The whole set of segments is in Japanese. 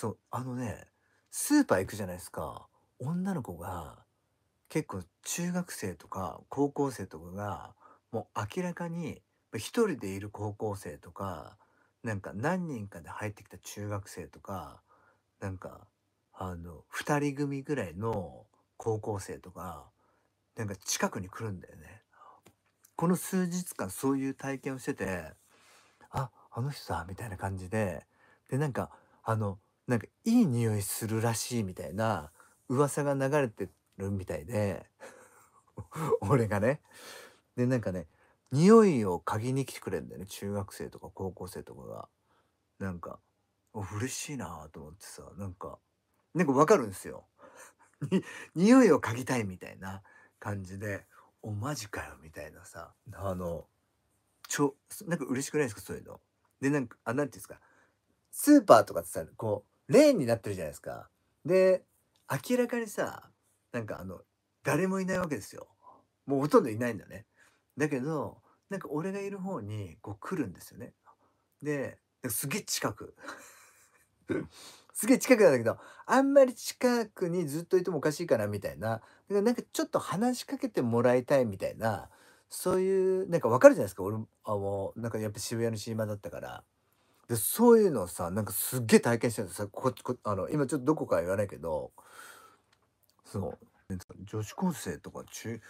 そう、あのね、スーパー行くじゃないですか。女の子が、結構中学生とか高校生とかが、もう明らかに、一人でいる高校生とか、なんか何人かで入ってきた中学生とか、なんか、あの、2人組ぐらいの高校生とか、なんか近くに来るんだよね。この数日間そういう体験をしてて、あ、あの人だみたいな感じで、で、なんか、あの、なんかいい匂いするらしいみたいな噂が流れてるみたいで、俺がね。で、なんかね、匂いを嗅ぎに来てくれるんだよね、中学生とか高校生とかが。なんか、嬉しいなと思ってさ、なんか、なんか分かるんですよ。に匂いを嗅ぎたいみたいな感じで、お、マジかよみたいなさ、あの、ちょなんか嬉しくないですか？そういうの。で、なんか、あ、なんていうんですか、スーパーとかってさ、こ、レーンになってるじゃないですか。で、明らかにさ、なんかあの、誰もいないわけですよ。もうほとんどいないんだね。だけど、なんか俺がいる方にこう来るんですよね。で、すげえ近く。すげえ近くなんだけど、あんまり近くにずっといてもおかしいかなみたいな。だからなんかちょっと話しかけてもらいたいみたいな、そういう、なんか分かるじゃないですか。俺、あの、なんかやっぱ渋谷のシーマだったから。で、そういうのをさ、なんかすっげえ体験してるんですよ。ここあの、今ちょっとどこか言わないけど、そう、女子高生とか中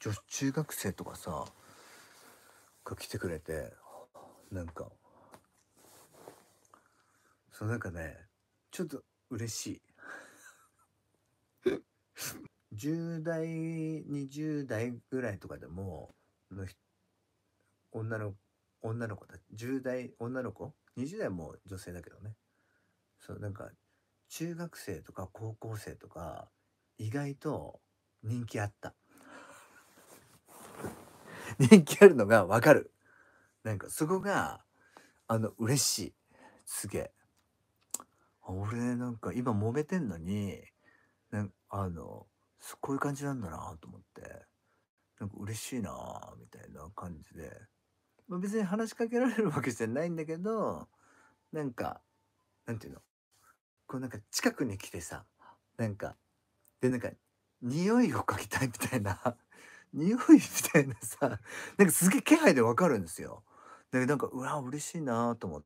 女子中学生とかさ、が来てくれて、なんかそう、なんかね、ちょっと嬉しい。10代、20代ぐらいとかでも、のひ女の女の子た10代女の子？20代も女性だけどね。そう、なんか、中学生とか高校生とか、意外と人気あった。人気あるのが分かる。なんかそこが、あの、嬉しい。すげえ。俺なんか今揉めてんのに、なんあの、こういう感じなんだなと思って、なんか嬉しいなみたいな感じで。ま、別に話しかけられるわけじゃないんだけど、なんか、なんていうの、こうなんか近くに来てさ、なんか、で、なんか、匂いを嗅ぎたいみたいな、匂いみたいなさ、なんかすげえ気配でわかるんですよ。で、なんか、うわ、嬉しいなと思っ